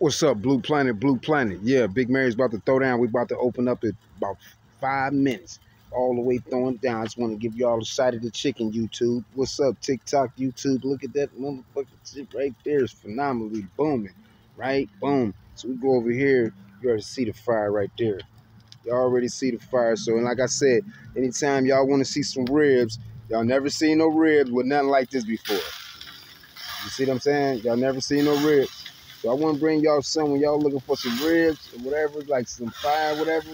What's up, Blue Planet? Blue Planet. Yeah, Big Mary's about to throw down. We about to open up in about five minutes. All the way throwing down. I just want to give y'all a sight of the chicken, YouTube. What's up, TikTok, YouTube? Look at that motherfucking shit right there. It's phenomenally booming. Right? Boom. So we go over here. You already see the fire right there. Y'all already see the fire. So, and like I said, anytime y'all want to see some ribs, y'all never seen no ribs with nothing like this before. You see what I'm saying? Y'all never seen no ribs. So I want to bring y'all some when y'all looking for some ribs or whatever, like some fire, whatever.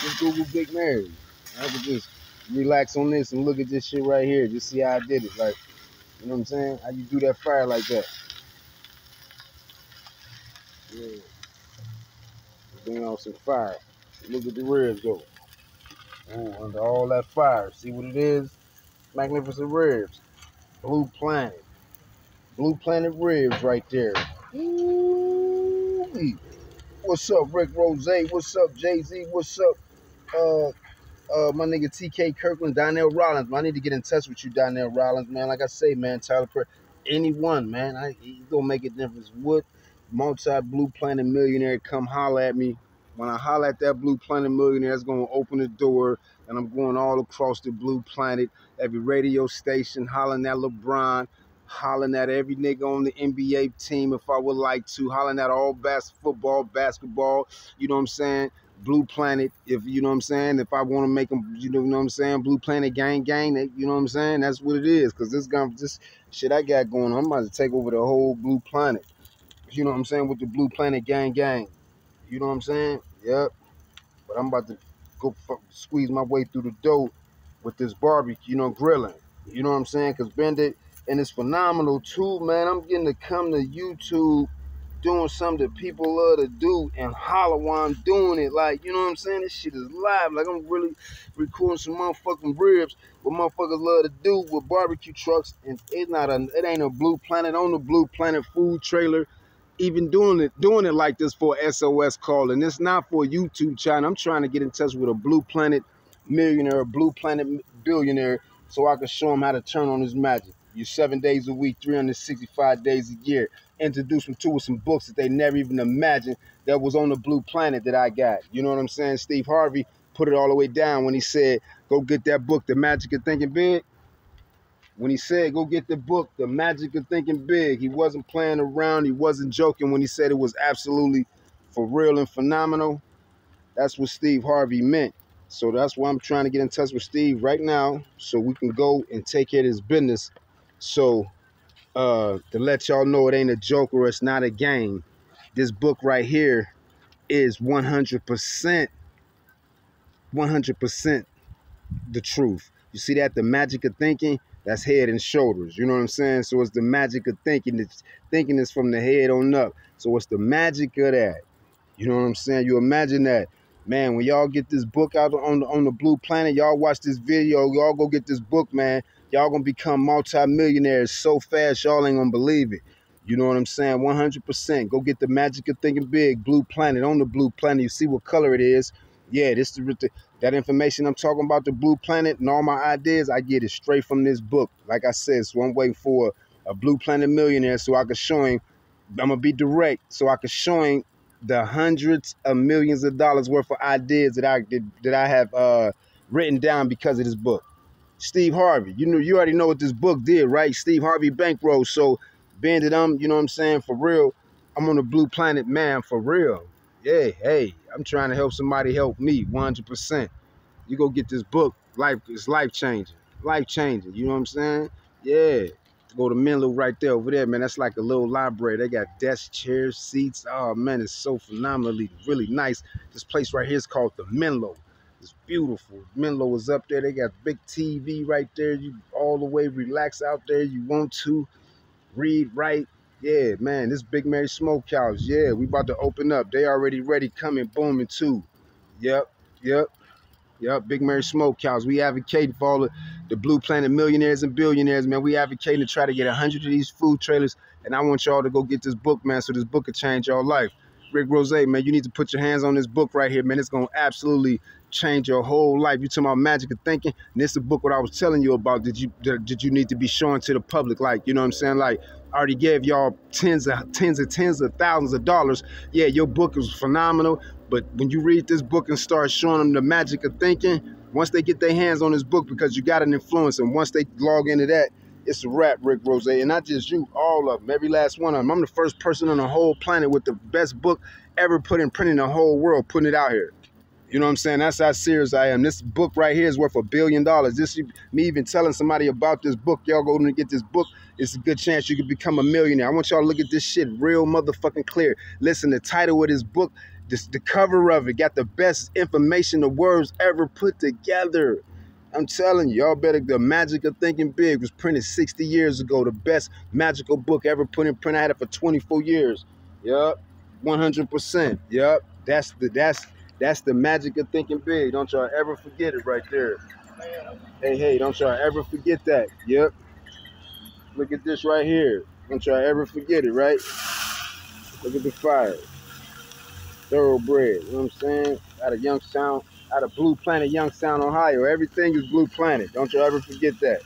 Just Google Big Mary. I can just relax on this and look at this shit right here. Just see how I did it. Like, you know what I'm saying? How you do that fire like that. Yeah. Bring on some fire. Look at the ribs go. Ooh, under all that fire. See what it is? Magnificent ribs. Blue Planet. Blue Planet ribs right there. Ooh-wee. What's up, Rick Rose? What's up, Jay Z? What's up, uh, uh, my nigga TK Kirkland, Donnell Rawlings? Man, I need to get in touch with you, Donnell Rawlings, man. Like I say, man, Tyler Perry, anyone, man. I it don't make a difference. What multi blue planet millionaire come holler at me? When I holler at that blue planet millionaire, it's gonna open the door, and I'm going all across the blue planet, every radio station, hollering at LeBron hollering at every nigga on the NBA team if I would like to, hollering at all bas- football, basketball, you know what I'm saying? Blue Planet, if you know what I'm saying, if I want to make them, you know what I'm saying, Blue Planet gang gang, you know what I'm saying? That's what it is. Cause this gun, this shit I got going on, I'm about to take over the whole Blue Planet. You know what I'm saying? With the Blue Planet gang gang. You know what I'm saying? Yep. But I'm about to go squeeze my way through the dough with this barbecue, you know, grilling. You know what I'm saying? Cause Bendit and it's phenomenal too, man. I'm getting to come to YouTube doing something that people love to do and holler while I'm doing it. Like, you know what I'm saying? This shit is live. Like, I'm really recording some motherfucking ribs what motherfuckers love to do with barbecue trucks. And it's not a, it ain't a Blue Planet on the Blue Planet food trailer. Even doing it, doing it like this for SOS call, and it's not for YouTube channel. I'm trying to get in touch with a Blue Planet millionaire, a Blue Planet billionaire, so I can show him how to turn on his magic you seven days a week, 365 days a year. Introduce them to some books that they never even imagined that was on the blue planet that I got. You know what I'm saying? Steve Harvey put it all the way down when he said, go get that book, The Magic of Thinking Big. When he said, go get the book, The Magic of Thinking Big, he wasn't playing around. He wasn't joking when he said it was absolutely for real and phenomenal. That's what Steve Harvey meant. So that's why I'm trying to get in touch with Steve right now so we can go and take care of this business so uh, to let y'all know it ain't a joke or it's not a game, this book right here is 100%, 100% the truth. You see that? The magic of thinking, that's head and shoulders. You know what I'm saying? So it's the magic of thinking. It's, thinking is from the head on up. So it's the magic of that. You know what I'm saying? You imagine that. Man, when y'all get this book out on the, on the blue planet, y'all watch this video, y'all go get this book, man. Y'all gonna become multimillionaires so fast, y'all ain't gonna believe it. You know what I'm saying? 100%. Go get the magic of thinking big. Blue planet on the blue planet. You see what color it is. Yeah, this the that information I'm talking about the blue planet and all my ideas. I get it straight from this book. Like I said, so I'm waiting for a blue planet millionaire so I can show him. I'm gonna be direct so I can show him the hundreds of millions of dollars worth of ideas that I did that I have uh, written down because of this book. Steve Harvey. You know, you already know what this book did, right? Steve Harvey bankroll. So bandit, I'm, you know what I'm saying, for real. I'm on the blue planet, man, for real. Yeah, hey, I'm trying to help somebody help me 100%. You go get this book, life is life changing, life changing. You know what I'm saying? Yeah. Go to Menlo right there over there, man. That's like a little library. They got desks, chairs, seats. Oh man, it's so phenomenally really nice. This place right here is called the Menlo. It's beautiful. Menlo is up there. They got big TV right there. You all the way relax out there. You want to read, write. Yeah, man, this Big Mary Smokehouse. Yeah, we about to open up. They already ready, coming, booming too. Yep, yep, yep. Big Mary Smokehouse. We advocating for all the, the Blue Planet millionaires and billionaires, man. We advocating to try to get a hundred of these food trailers. And I want y'all to go get this book, man, so this book could change your life. Rick Rose, man, you need to put your hands on this book right here, man. It's gonna absolutely change your whole life. You talking about magic of thinking, and this is the book what I was telling you about. Did you did you need to be showing to the public? Like, you know what I'm saying? Like, I already gave y'all tens of tens of tens of thousands of dollars. Yeah, your book is phenomenal. But when you read this book and start showing them the magic of thinking, once they get their hands on this book, because you got an influence, and once they log into that, it's a wrap, Rick Rose. And not just you, all of them, every last one of them. I'm the first person on the whole planet with the best book ever put in print in the whole world, putting it out here. You know what I'm saying? That's how serious I am. This book right here is worth a billion dollars. This me even telling somebody about this book. Y'all go to get this book. It's a good chance you could become a millionaire. I want y'all to look at this shit real motherfucking clear. Listen, the title of this book, this, the cover of it, got the best information the words ever put together. I'm telling you, y'all better. The Magic of Thinking Big was printed 60 years ago. The best magical book ever put in print. I had it for 24 years. Yup, 100%. Yup, that's the that's that's the magic of thinking big. Don't y'all ever forget it right there. Hey, hey, don't y'all ever forget that. Yep. Look at this right here. Don't y'all ever forget it, right? Look at the fire. Thoroughbred, you know what I'm saying? Out of Youngstown, out of Blue Planet, Youngstown, Ohio. Everything is Blue Planet. Don't y'all ever forget that.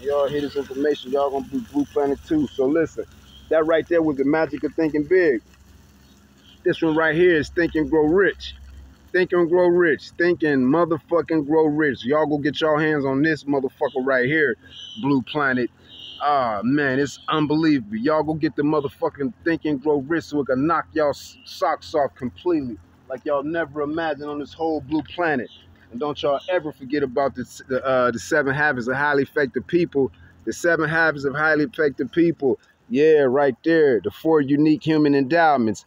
Y'all hear this information, y'all gonna be Blue Planet too. So listen, that right there was the magic of thinking big. This one right here is Think and Grow Rich. Think and Grow Rich. Think and motherfucking Grow Rich. Y'all go get y'all hands on this motherfucker right here, Blue Planet. Ah, man, it's unbelievable. Y'all go get the motherfucking Think and Grow Rich so it can knock y'all socks off completely like y'all never imagined on this whole blue planet. And don't y'all ever forget about the, the, uh, the seven habits of highly effective people. The seven habits of highly effective people. Yeah, right there. The four unique human endowments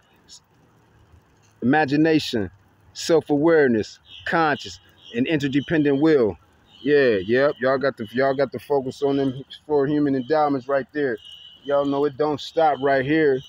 imagination, self-awareness, conscious, and interdependent will. Yeah, yep. Y'all got the y'all got the focus on them four human endowments right there. Y'all know it don't stop right here.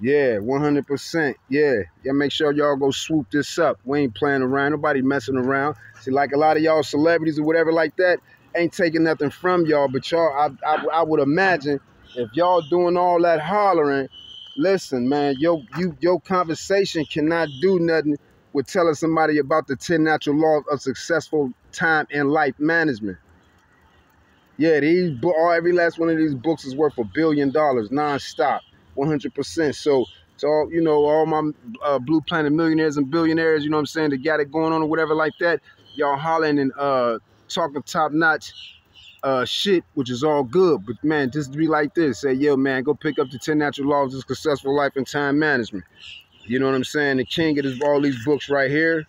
Yeah, 100%. Yeah. Yeah, make sure y'all go swoop this up. We ain't playing around. Nobody messing around. See, like a lot of y'all celebrities or whatever like that ain't taking nothing from y'all, but y'all, I, I, I would imagine if y'all doing all that hollering, listen, man, your you your conversation cannot do nothing with telling somebody about the 10 natural laws of successful time and life management. Yeah, these all every last one of these books is worth a billion dollars non-stop, 100%. So, so all, you know, all my uh, Blue Planet millionaires and billionaires, you know what I'm saying, that got it going on or whatever like that, y'all hollering and uh, talking top notch uh, shit, which is all good. But man, just be like this. Say, yo, man, go pick up the 10 natural laws of successful life and time management. You know what I'm saying? The king of this, all these books right here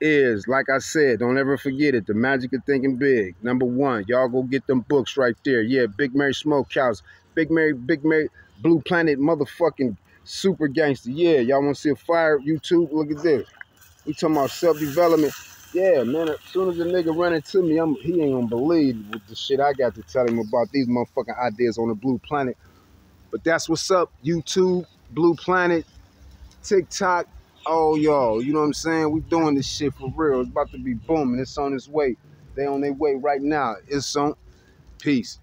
is, like I said, don't ever forget it. The magic of thinking big. Number one, y'all go get them books right there. Yeah, Big Mary Smokehouse, Big Mary, Big Mary, Blue Planet, motherfucking super gangster. Yeah, y'all want to see a fire YouTube? Look at this. We talking about self-development. Yeah, man, as soon as a nigga run into me, I'm, he ain't gonna believe the shit I got to tell him about these motherfucking ideas on the Blue Planet. But that's what's up, YouTube, Blue Planet, TikTok, all y'all. You know what I'm saying? We doing this shit for real. It's about to be booming. It's on its way. They on their way right now. It's on. Peace.